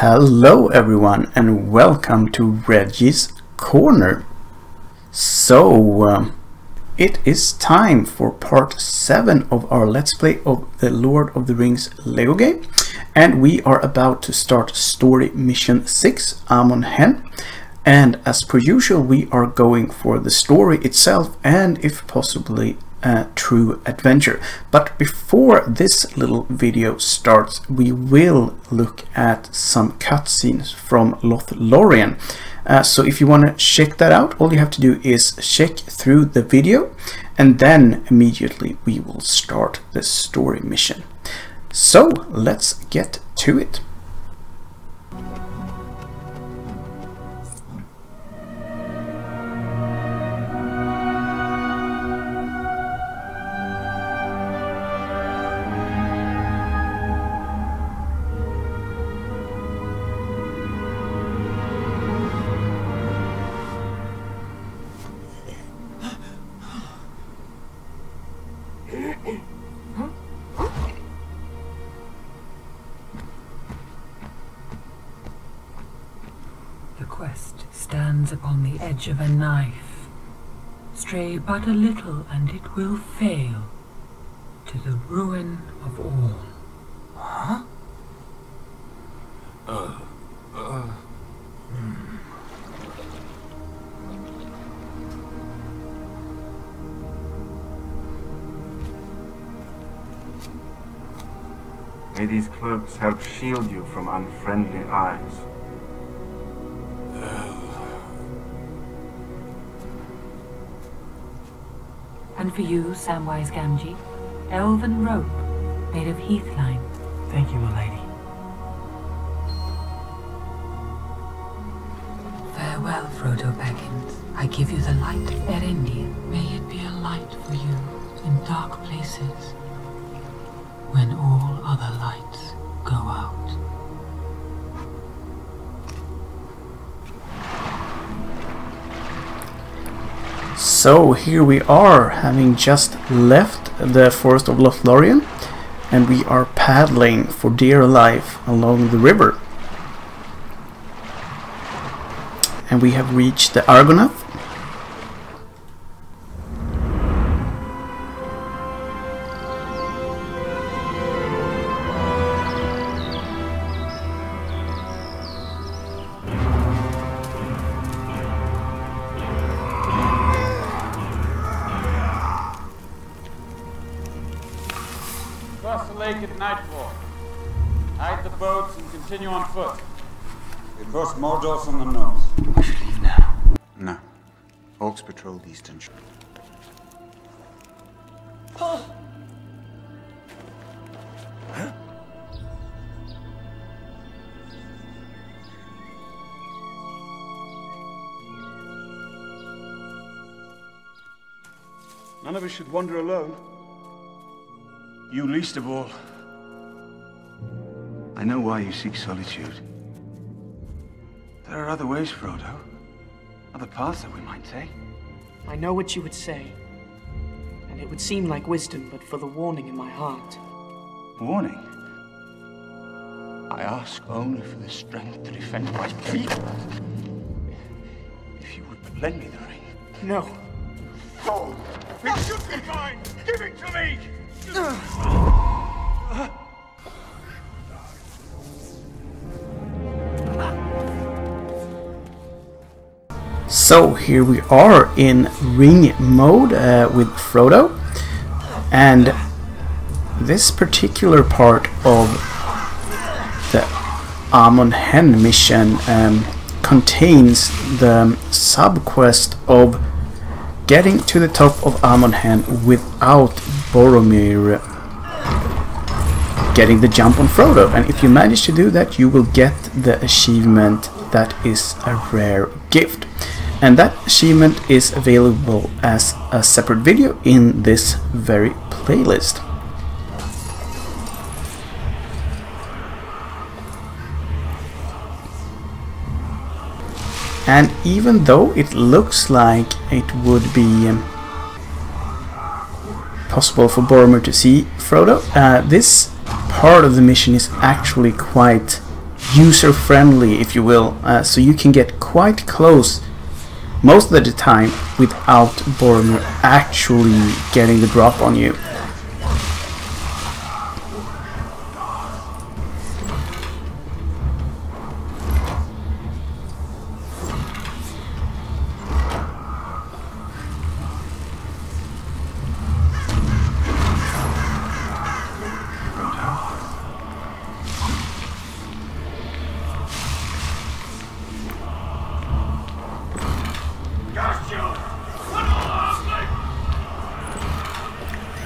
Hello everyone and welcome to Reggiez Corner. So, um, it is time for part 7 of our Let's Play of the Lord of the Rings Lego game. And we are about to start story mission 6, Amon Hen. And as per usual we are going for the story itself and if possibly true adventure. But before this little video starts, we will look at some cutscenes from Lothlorien. Uh, so if you want to check that out, all you have to do is check through the video and then immediately we will start the story mission. So let's get to it. Stands upon the edge of a knife. Stray but a little and it will fail to the ruin of all. Huh? Uh. May these cloaks help shield you from unfriendly eyes. And for you, Samwise Gamgee, elven rope made of hithlain. Thank you, my lady. Farewell, Frodo Baggins. I give you the light of Eärendil. May it be a light for you in dark places when all other lights So here we are, having just left the forest of Lothlorien, and we are paddling for dear life along the river. And we have reached the Argonath. None of us should wander alone. You least of all. I know why you seek solitude. There are other ways, Frodo. Other paths that we might take. I know what you would say. And it would seem like wisdom, but for the warning in my heart. Warning. I ask only for the strength to defend my people. If you would but lend me the ring. No. Go! It should be mine! Give it to me! So here we are in ring mode uh, with Frodo and this particular part of the Amon Hen mission um, contains the sub-quest of getting to the top of Amon Hen without Boromir getting the jump on Frodo and if you manage to do that you will get the achievement that is a rare gift and that achievement is available as a separate video in this very playlist. And even though it looks like it would be um, possible for Boromir to see Frodo, uh, this part of the mission is actually quite user friendly, if you will, uh, so you can get quite close most of the time without Boromir actually getting the drop on you.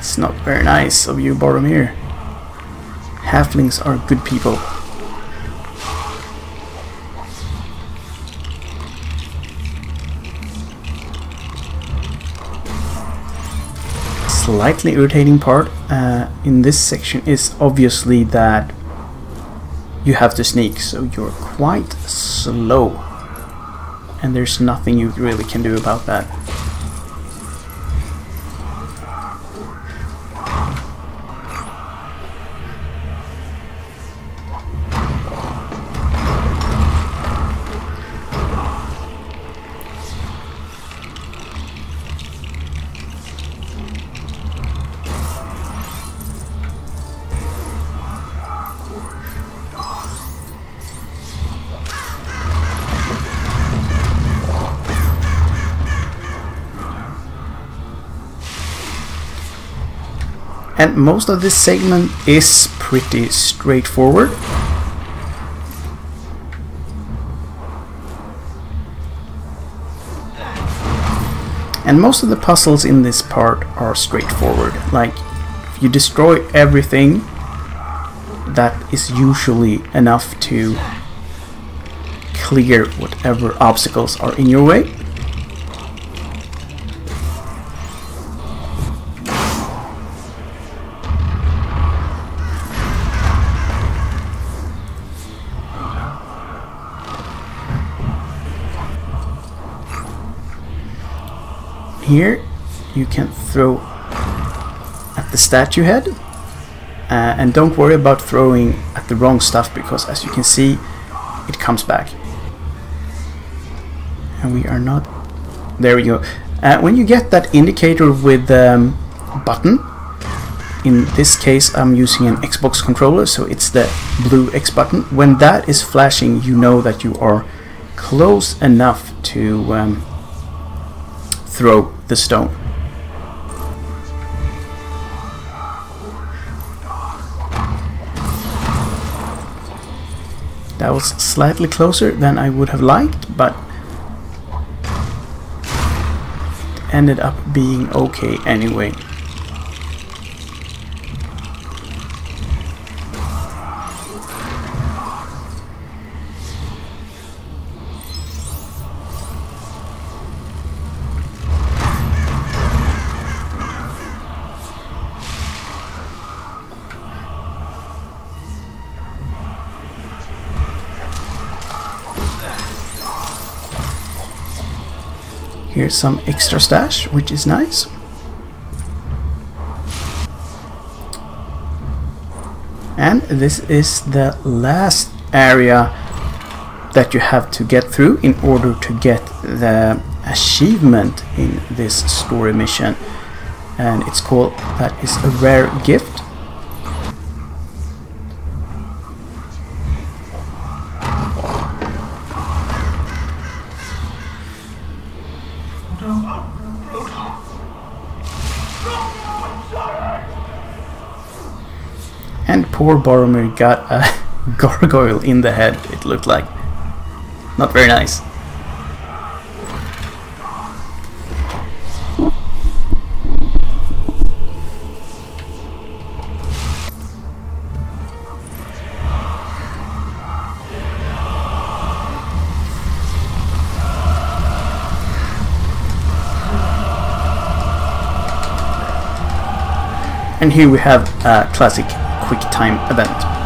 It's not very nice of you, Boromir. Halflings are good people. Slightly irritating part uh, in this section is obviously that you have to sneak, so you're quite slow. And there's nothing you really can do about that. And most of this segment is pretty straightforward. And most of the puzzles in this part are straightforward. Like, if you destroy everything, that is usually enough to clear whatever obstacles are in your way. Here you can throw at the statue head. Uh, and don't worry about throwing at the wrong stuff because as you can see it comes back. And we are not there we go. Uh, when you get that indicator with the um, button in this case I'm using an Xbox controller so it's the blue X button. When that is flashing you know that you are close enough to um, throw the stone. That was slightly closer than I would have liked, but ended up being okay anyway. Some extra stash, which is nice. And this is the last area that you have to get through in order to get the achievement in this story mission. And it's called That is a Rare Gift. Poor Boromir got a gargoyle in the head, it looked like. Not very nice. And here we have a classic quick time event.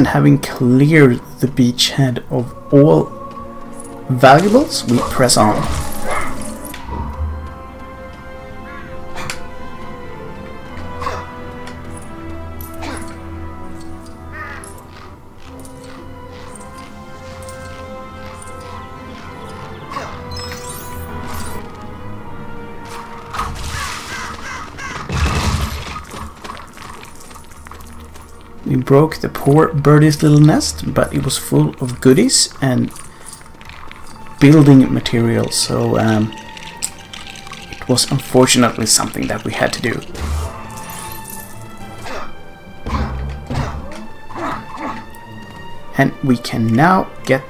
And having cleared the beachhead of all valuables, we press on. Broke the poor birdie's little nest, but it was full of goodies and building materials, so um, it was unfortunately something that we had to do. And we can now get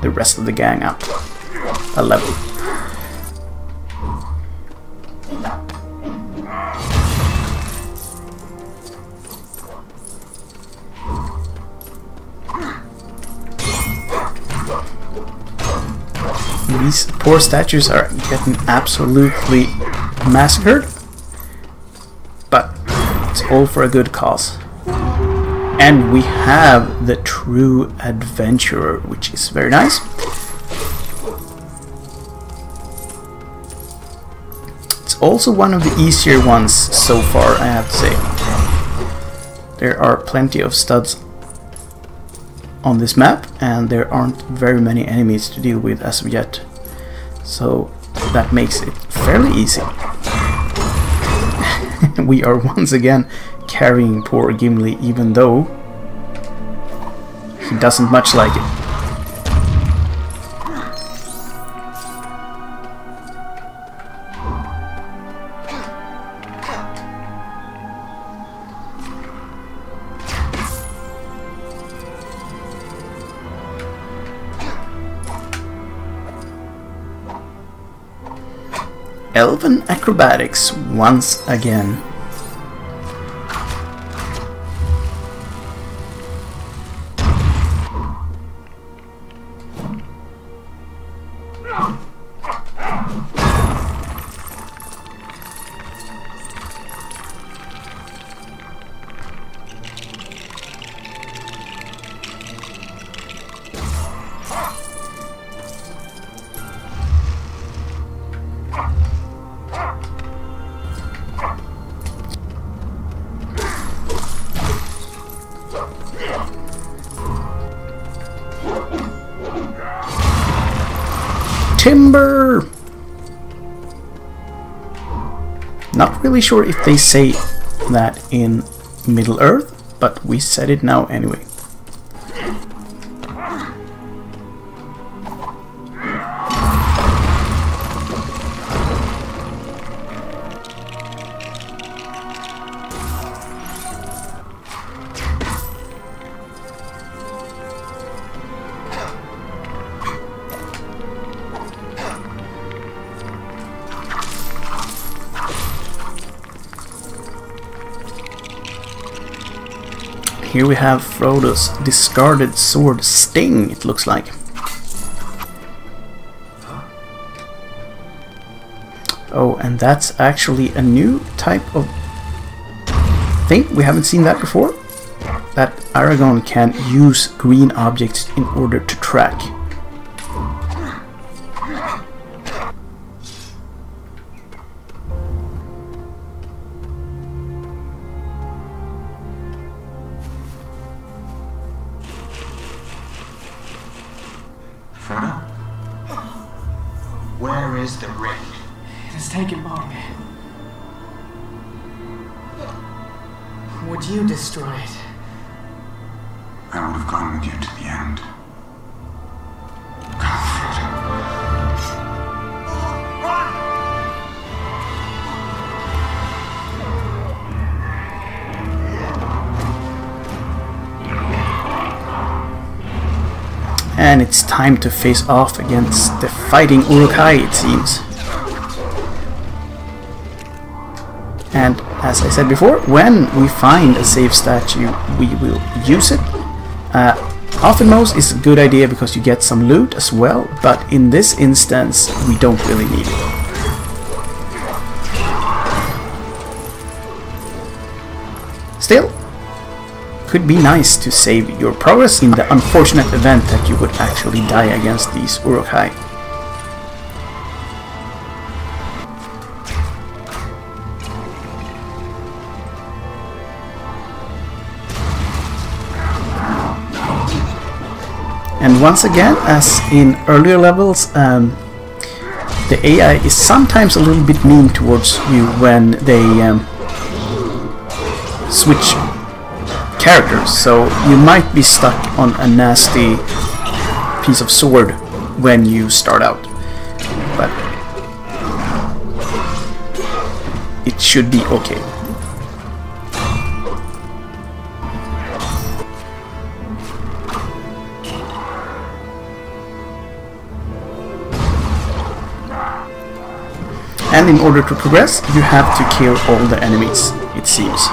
the rest of the gang up a level. These poor statues are getting absolutely massacred. But it's all for a good cause. And we have the true adventurer, which is very nice. It's also one of the easier ones so far, I have to say. There are plenty of studs on this map and there aren't very many enemies to deal with as of yet so that makes it fairly easy. We are once again carrying poor Gimli even though he doesn't much like it Elven acrobatics once again. Timber! Not really sure if they say that in Middle Earth, but we said it now anyway. Here we have Frodo's discarded sword Sting, it looks like. Oh, and that's actually a new type of thing. We haven't seen that before. That Aragorn can use green objects in order to track. Where is the ring? It has taken long. Would you destroy it? I would have gone with you to the end. And it's time to face off against the fighting Uruk-Hai, it seems. And as I said before, when we find a safe statue, we will use it. Uh, often most is a good idea because you get some loot as well, but in this instance, we don't really need it. Still, could be nice to save your progress in the unfortunate event that you would actually die against these Uruk-Hai. And once again, as in earlier levels, um, the AI is sometimes a little bit mean towards you when they um, switch characters. So you might be stuck on a nasty piece of sword when you start out. But it should be okay. And in order to progress, you have to kill all the enemies, it seems.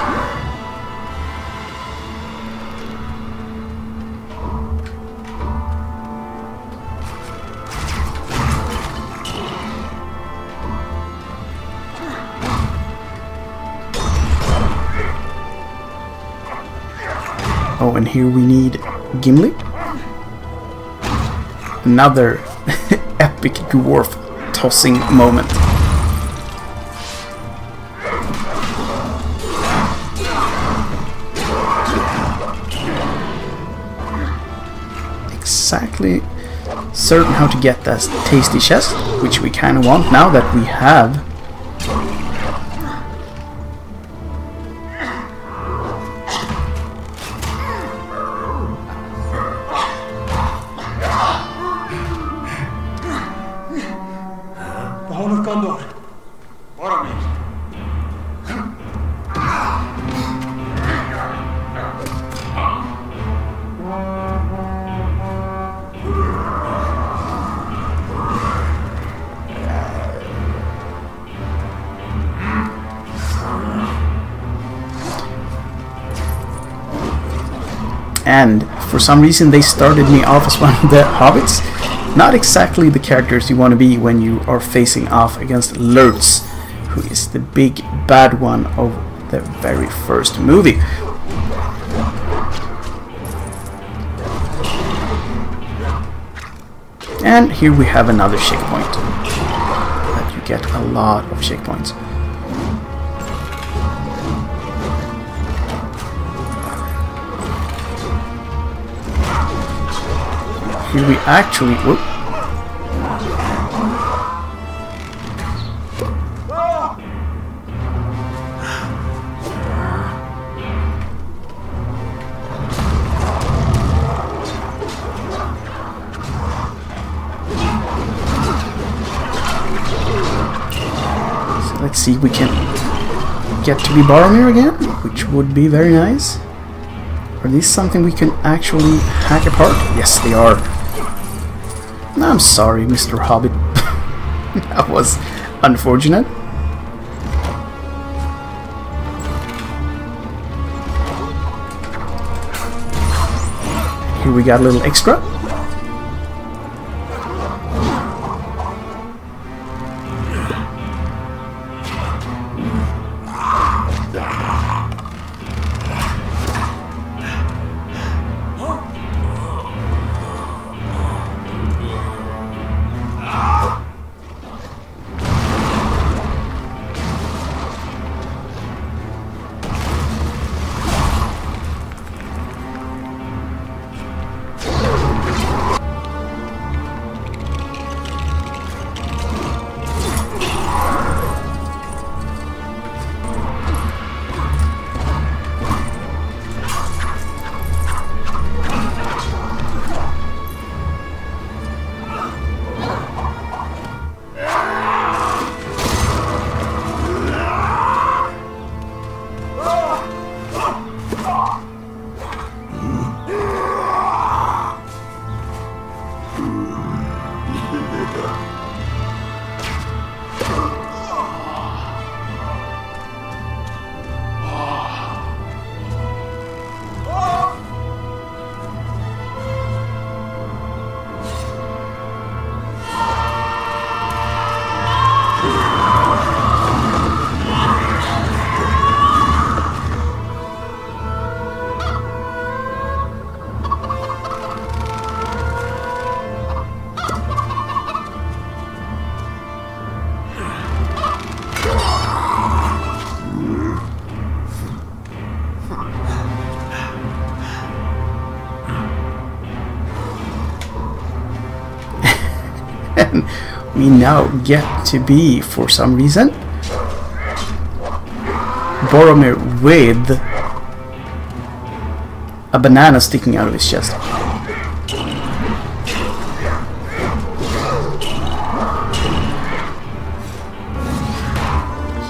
Here we need Gimli. Another epic dwarf tossing moment. exactly certain how to get that tasty chest, which we kind of want now that we have for some reason they started me off as one of the hobbits. Not exactly the characters you want to be when you are facing off against Lurtz, who is the big bad one of the very first movie. And here we have another checkpoint. That you get a lot of checkpoints. Here we actually... Whoop. Let's see we can get to be Boromir again, which would be very nice. Are these something we can actually hack apart? Yes, they are. I'm sorry, Mr. Hobbit. that was unfortunate. Here we got a little extra. We now get to be, for some reason, Boromir with a banana sticking out of his chest.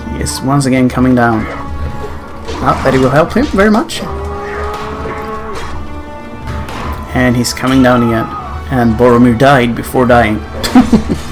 He is once again coming down. Not that it will help him very much. And he's coming down again. And Boromir died before dying.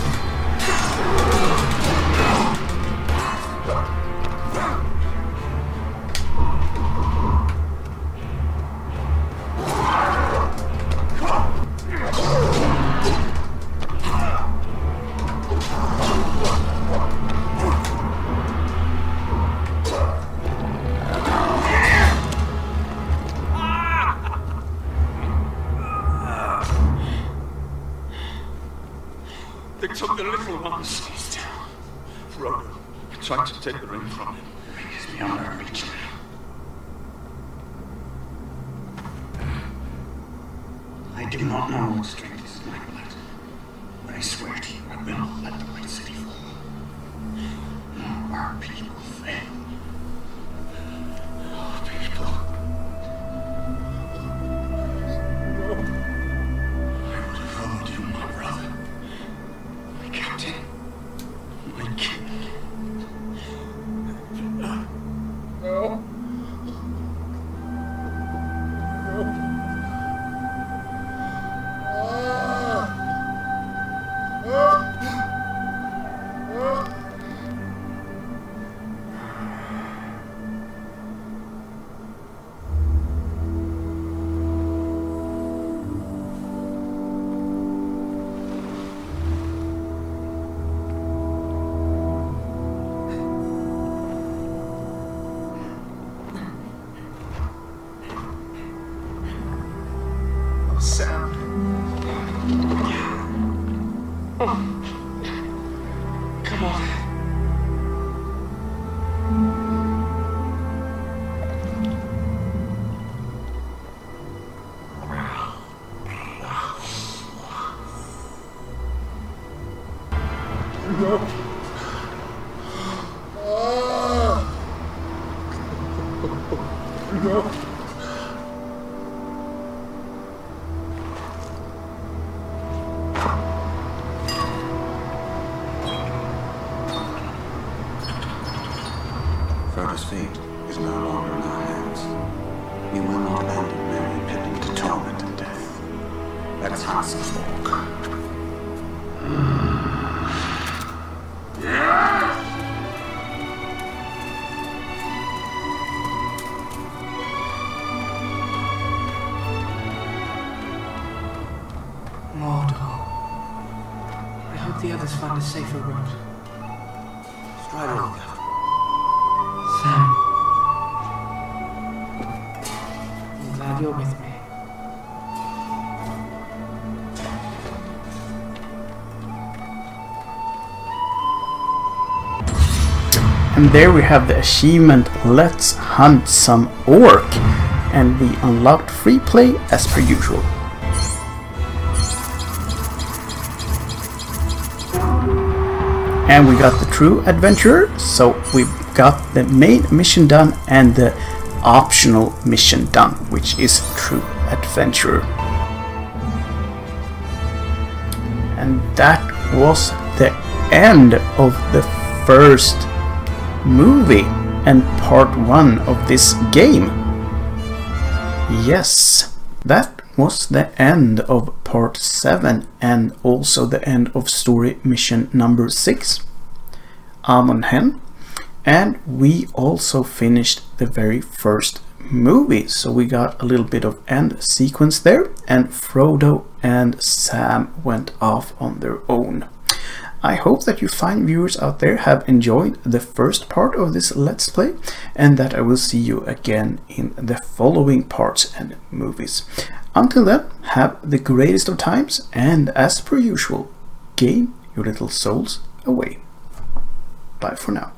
Frodo tried to take the ring from him. Is beyond our reach. I do not know what strength is my blood, but I swear to you, I will not let the White City fall. Our people fail. Our people. A safer route. Strider will look after Sam. I'm glad you're with me. And there we have the achievement Let's Hunt Some Orc. And we unlocked free play as per usual. And we got the true adventurer, so we've got the main mission done and the optional mission done, which is true adventurer. And that was the end of the first movie and part one of this game. Yes, that was the end of part 7 and also the end of story mission number 6, Amon Hen. And we also finished the very first movie, so we got a little bit of end sequence there, and Frodo and Sam went off on their own. I hope that you fine viewers out there have enjoyed the first part of this Let's Play and that I will see you again in the following parts and movies. Until then, have the greatest of times and as per usual, game your little souls away. Bye for now.